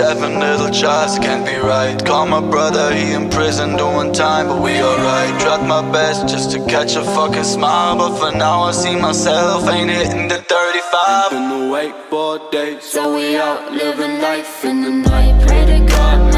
Seven little jars can't be right. Call my brother, he in prison doing time, but we alright. Tried my best just to catch a fucking smile, but for now I see myself ain't hitting the 35. In the wakeboard days, so we out living life in the night. Pray to God.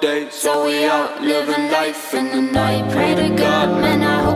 day. So we out living life in the night. Pray to God, man, I hope.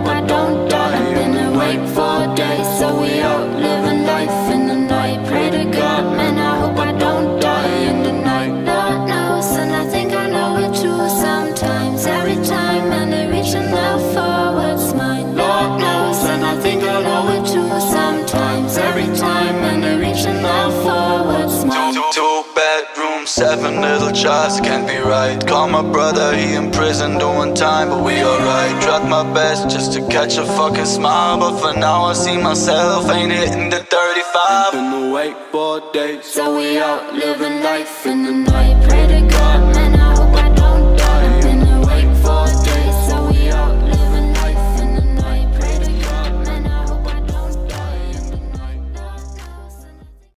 Seven little shots can't be right. Call my brother, he in prison doing time, but we alright. Tried my best just to catch a fucking smile, but for now I see myself ain't hitting the 35. Been awake for days, so we out living life.